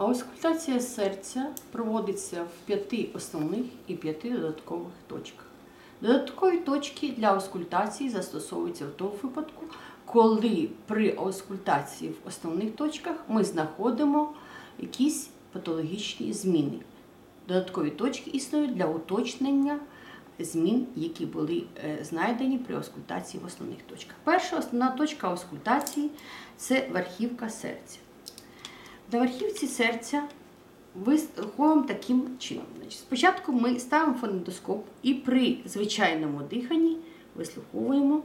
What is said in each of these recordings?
А аускультація серця проводиться в п'яти основних і п'яти додаткових точках. Додаткові точки для аускультації застосовуються в тому випадку, коли при аускультації в основних точках ми знаходимо якісь патологічні зміни. Додаткові точки існують для уточнення змін, які були е, знайдені при аускультації в основних точках. Перша основна точка аускультації це верхівка серця. На верхівці серця виходимо таким чином. Значить, спочатку ми ставимо фонендоскоп і при звичайному диханні вислуховуємо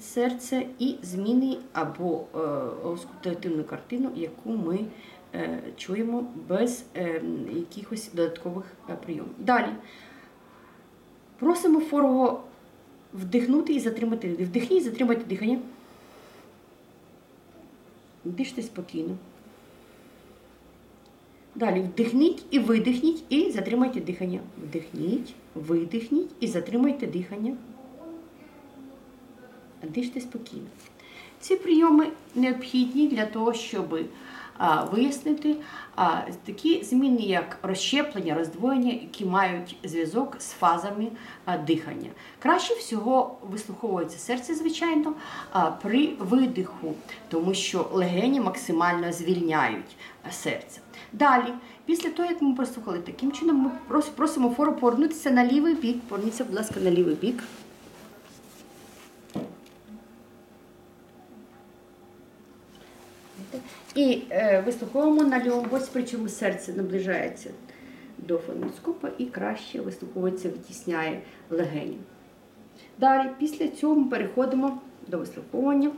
серце і зміни або е, аускультативну картину, яку ми е, чуємо без е, якихось додаткових прийомів. Далі просимо форого вдихнути і затримати. Вдихніть і затримайте дихання. Диште спокійно. Далі вдихніть і видихніть, і затримайте дихання. Вдихніть, видихніть і затримайте дихання. Диште спокійно. Ці прийоми необхідні для того, щоб а, вияснити такі зміни, як розщеплення, роздвоєння, які мають зв'язок з фазами дихання. Краще всього вислуховується серце, звичайно, при видиху, тому що легені максимально звільняють серце. Далі, після того, як ми прослухали таким чином, ми просимо фору повернутися на лівий бік. Поверніться, будь ласка, на лівий бік. І е, вислуховуємо на лівому боці, причому серце наближається до фоноскопа і краще вислуховується, витісняє легені. Далі, після цього ми переходимо до вислуховування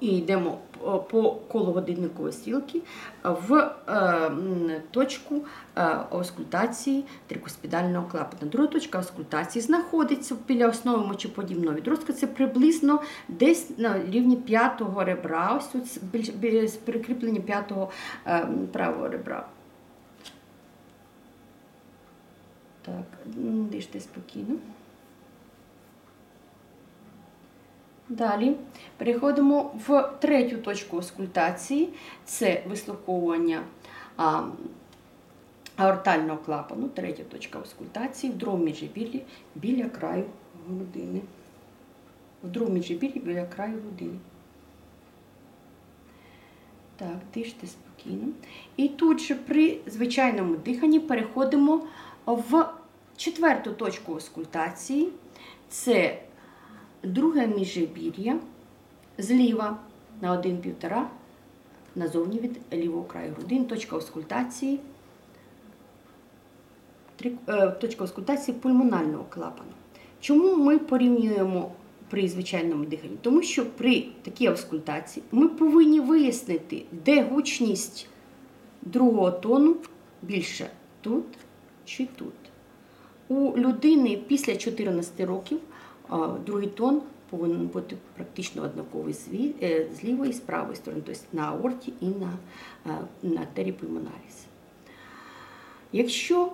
і йдемо по- по колу годинникової стрілки в е, точку е, аускультації трикоспідального клапана. Друга точка аускультації знаходиться біля основи мочеподібного відростка. Це приблизно десь на рівні п'ятого ребра, ось тут прикріплення п'ятого е, правого ребра. Так, диште спокійно. Далі переходимо в третю точку аускультації. Це вислуховування а, аортального клапану, третя точка аускультації, в другому міжребір'ї біля краю грудини. В другому міжребір'ї біля краю грудини. Так, диште спокійно. І тут же при звичайному диханні переходимо в четверту точку аускультації. Це друге міжребір'я зліва на 1,5 назовні від лівого краю грудин, точка аускультації, три- е, точка аускультації пульмонального клапану. Чому ми порівнюємо при звичайному диханні? Тому що при такій аускультації ми повинні вияснити, де гучність другого тону більше тут чи тут. У людини після 14 років другий тон повинен бути практично однаковий з е, лівої і з правої сторони, тобто на аорті і на, е, на артерії. Якщо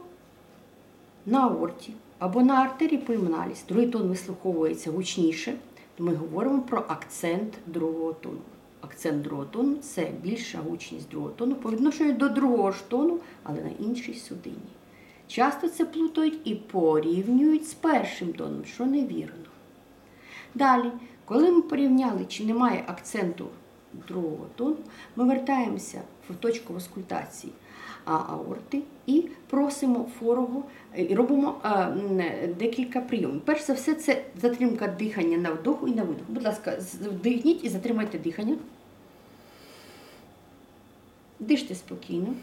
на аорті або на артерії пульмонаріс другий тон вислуховується гучніше, то ми говоримо про акцент другого тону. Акцент другого тону це більша гучність другого тону по відношенню до другого ж тону, але на іншій судині. Часто це плутають і порівнюють з першим тоном, що невірно. Далі, коли ми порівняли, чи немає акценту другого тону, ми вертаємося в точку аускультації аорти і просимо форого е, і робимо а, декілька прийомів. Перш за все, це затримка дихання на вдоху і на видоху. Будь ласка, вдихніть і затримайте дихання. Диште спокійно.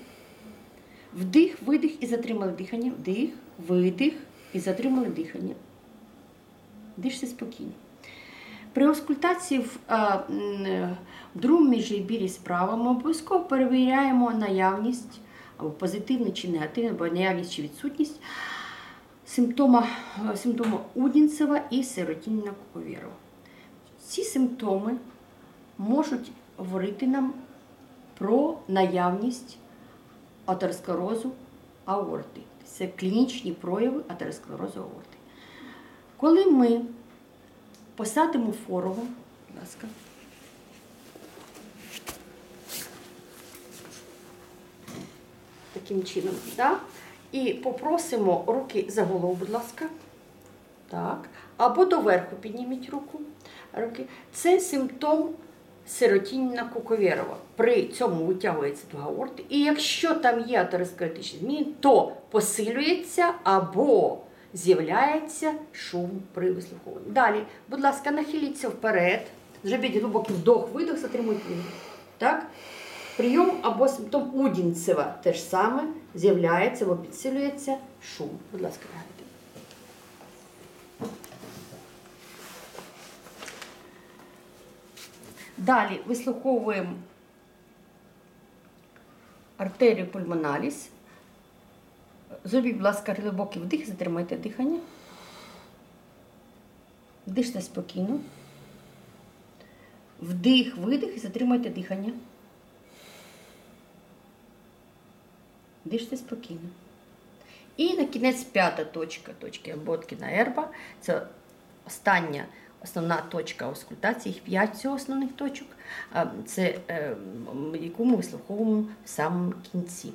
Вдих, видих і затримали дихання. Вдих, видих і затримали дихання. Диште спокійно. При аускультації м, е, в другому міжребір'ї справа ми обов'язково перевіряємо наявність або позитивний чи негативний, або наявність чи відсутність симптома, е, симптома Удінцева і сиротіння Ковєрова. Ці симптоми можуть говорити нам про наявність атеросклерозу аорти. Це клінічні прояви атеросклерозу аорти. Коли ми посадимо форогу. Будь ласка. Таким чином, так? І попросимо руки за голову, будь ласка. Так. Або доверху підніміть руку. руки. Це симптом сиротіння Куковєрова. При цьому витягується до аорти. І якщо там є атеросклеротичні зміни, то посилюється або з'являється шум при вислуховуванні. Далі, будь ласка, нахиліться вперед. Зробіть глибокий вдох, видох, затримуйте. Так? Прийом або симптом Удінцева теж саме з'являється або підсилюється шум. Будь ласка, лягайте. Далі вислуховуємо артерію пульмоналіз. Зробіть, будь ласка, глибокий вдих, затримайте дихання. Диште спокійно. Вдих, видих і затримайте дихання. Диште спокійно. І на кінець п'ята точка, точки Боткіна Ерба. Це остання основна точка аускультації, їх п'ять всього основних точок, це, е, яку ми вислуховуємо в самому кінці.